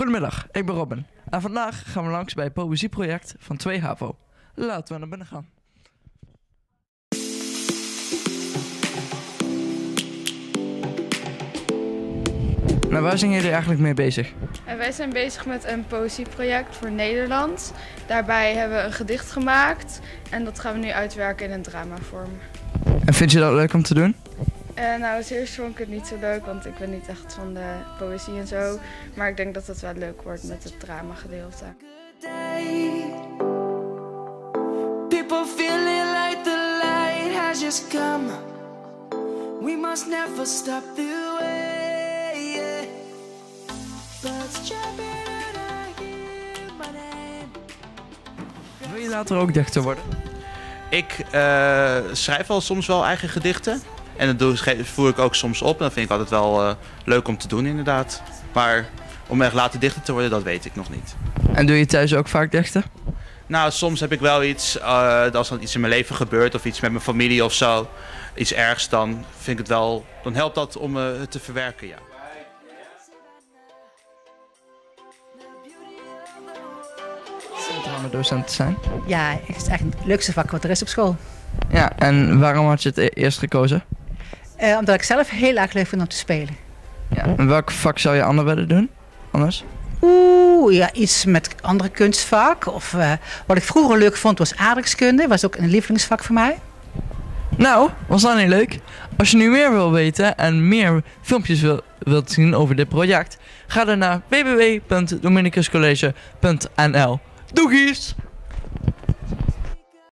Goedemiddag, ik ben Robin. En vandaag gaan we langs bij het Poëzieproject van 2 HAVO. Laten we naar binnen gaan. Nou, waar zijn jullie eigenlijk mee bezig? En wij zijn bezig met een poëzieproject voor Nederland. Daarbij hebben we een gedicht gemaakt en dat gaan we nu uitwerken in een dramavorm. En vind je dat leuk om te doen? En nou, als eerst vond ik het niet zo leuk, want ik ben niet echt van de poëzie en zo. Maar ik denk dat het wel leuk wordt met het dramagedeelte. day. People feeling like the light has just come. We must never stop the way. Yeah. Birds chirping and I hear my name. Wil je later ook dichter worden? Ik eh, schrijf wel soms wel eigen gedichten. En dat doe, voer ik ook soms op. En dat vind ik altijd wel eh, leuk om te doen, inderdaad. Maar om echt later dichter te worden, dat weet ik nog niet. En doe je thuis ook vaak dichten? Nou, soms heb ik wel iets, eh, als er iets in mijn leven gebeurt of iets met mijn familie of zo, iets ergs, dan vind ik het wel, dan helpt dat om eh, het te verwerken, ja. Dramadocent te zijn. Ja, het is echt het leukste vak wat er is op school. Ja, en waarom had je het e- eerst gekozen? Eh, omdat ik zelf heel erg leuk vind om te spelen. Ja. En welk vak zou je anders willen doen? Anders? Oeh, ja, iets met andere kunstvak. Of eh, wat ik vroeger leuk vond was aardrijkskunde. Was ook een lievelingsvak voor mij. Nou, was dat niet leuk? Als je nu meer wil weten en meer filmpjes wil, wilt zien over dit project, ga dan naar www.dominicuscollege.nl. Doegies!